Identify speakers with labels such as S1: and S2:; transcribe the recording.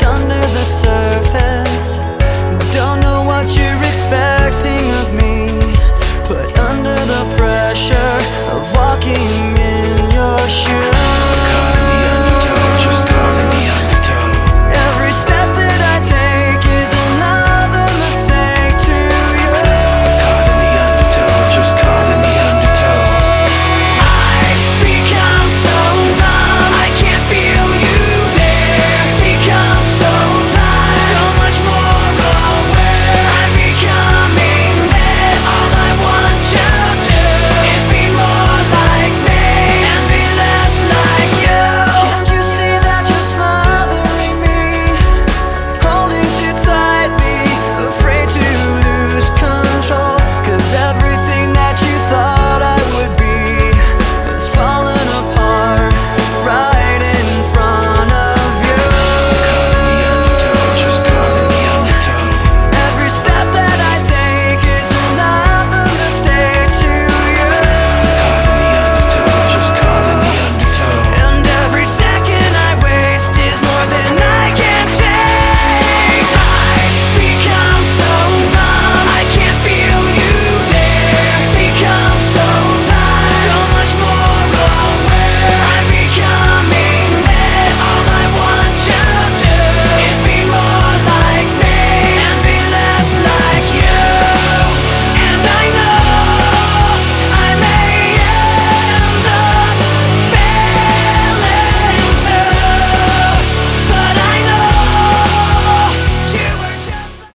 S1: under the surface.